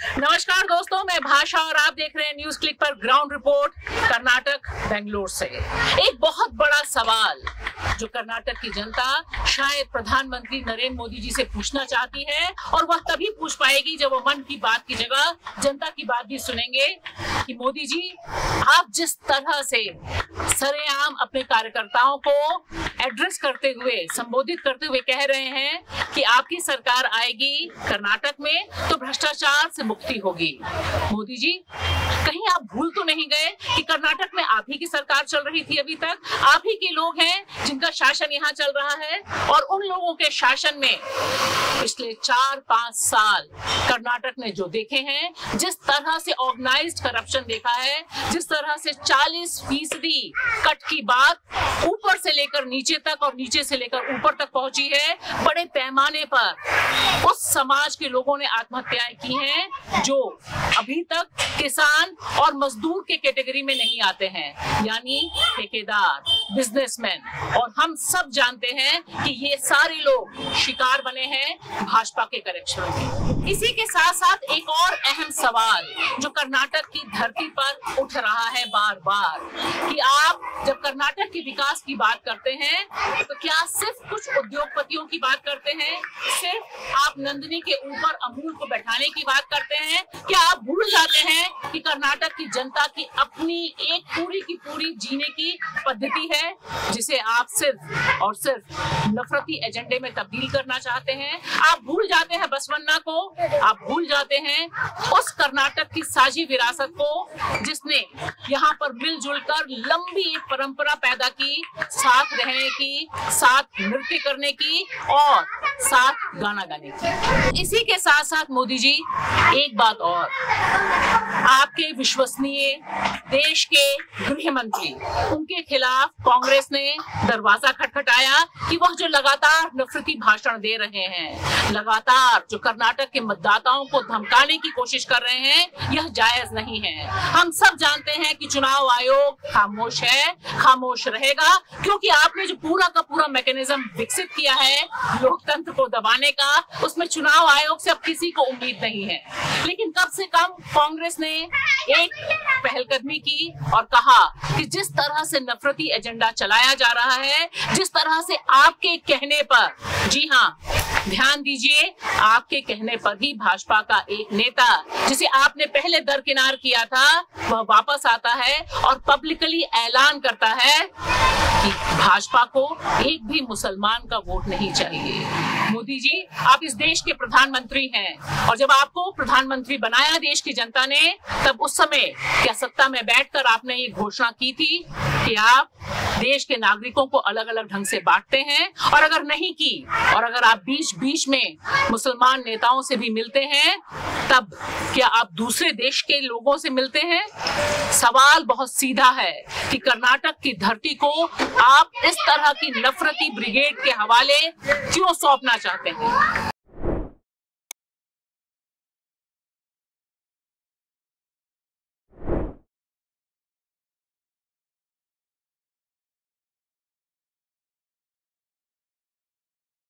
नमस्कार दोस्तों, मैं भाषा और आप देख रहे हैं न्यूज़ क्लिक पर ग्राउंड रिपोर्ट कर्नाटक, बेंगलोर से। एक बहुत बड़ा सवाल जो कर्नाटक की जनता शायद प्रधानमंत्री नरेंद्र मोदी जी से पूछना चाहती है और वह तभी पूछ पाएगी जब वो मन की बात की जगह, जनता की बात भी सुनेंगे कि मोदी जी, आप जिस तरह से सरेआम अपने कार्यकर्ताओं को एड्रेस करते हुए, संबोधित करते हुए कह रहे हैं कि आपकी सरकार आएगी कर्नाटक में तो भ्रष्टाचार से मुक्ति होगी। मोदी जी, कहीं आप भूल तो नहीं गए कि कर्नाटक में ही की सरकार चल रही थी अभी तक। आप ही के लोग हैं जिनका शासन यहाँ चल रहा है और उन लोगों के शासन में पिछले चार पाँच साल कर्नाटक ने जो देखे हैं, जिस तरह से ऑर्गेनाइज्ड करप्शन देखा है, जिस तरह से 40 फ़ीसदी कट की बात ऊपर से लेकर नीचे तक और नीचे से लेकर ऊपर तक पहुँची है, बड़े पैमाने पर उस समाज के लोगों ने आत्महत्याएँ की हैं, जो अभी तक किसान और मजदूर के कैटेगरी में नहीं आते हैं, यानी ठेकेदार। बिजनेसमैन और हम सब जानते हैं कि ये सारे लोग शिकार बने हैं भाजपा के करेक्शन के इसी के साथ साथ एक और अहम सवाल, जो कर्नाटक की धरती पर उठ रहा है बार बार कि आप जब कर्नाटक के विकास की बात करते हैं तो क्या सिर्फ़ कुछ उद्योगपतियों की बात करते हैं? सिर्फ़ आप नंदनी के ऊपर अमूल को बैठाने की बात करते हैं? क्या आप भूल जाते हैं कि कर्नाटक की जनता की अपनी एक पूरी की पूरी जीने की पद्धति है, जिसे आप सिर्फ़ और सिर्फ़ नफरती एजेंडे में तब्दील करना चाहते हैं? आप भूल जाते हैं बसवन्ना को आप भूल जाते हैं उस कर्नाटक की साझी विरासत को, जिसने यहाँ पर मिलजुल कर लंबी परंपरा पैदा की, साथ रहने की, साथ नृत्य करने की और साथ गाना गाने की। इसी के साथ साथ मोदी जी, एक बात और। आपके विश्वसनीय, देश के गृह मंत्री उनके खिलाफ कांग्रेस ने दरवाज़ा खटखटाया कि वह जो लगातार नफरती भाषण दे रहे हैं, लगातार जो कर्नाटक के मतदाताओं को धमकाने की कोशिश कर रहे हैं, यह जायज़ नहीं है। हम सब जानते हैं कि चुनाव आयोग खामोश है, खामोश रहेगा, क्योंकि आपने जो पूरा का पूरा मैकेनिज्म विकसित किया है, लोकतंत्र को दबाने का, उसमें चुनाव आयोग से अब किसी को उम्मीद नहीं है। लेकिन कम से कम कांग्रेस ने एक पहलकदमी की और कहा कि जिस तरह से नफरती एजेंडा चलाया जा रहा है, जिस तरह से आपके कहने पर, जी हाँ ध्यान दीजिए, आपके कहने पर ही भाजपा का एक नेता, जिसे आपने पहले दरकिनार किया था, वह वापस आता है और पब्लिकली ऐलान करता है कि भाजपा को एक भी मुसलमान का वोट नहीं चाहिए। मोदी जी, आप इस देश के प्रधानमंत्री हैं और जब आपको प्रधानमंत्री बनाया देश की जनता ने, तब उस समय क्या सत्ता में बैठकर आपने ये घोषणा की थी कि आप देश के नागरिकों को अलग अलग ढंग से बांटते हैं। और अगर नहीं की, और अगर आप बीच बीच में मुसलमान नेताओं से भी मिलते हैं, तब क्या आप दूसरे देश के लोगों से मिलते हैं? सवाल बहुत सीधा है कि कर्नाटक की धरती को आप इस तरह की नफरती ब्रिगेड के हवाले क्यों सौंपना चाहते हैं?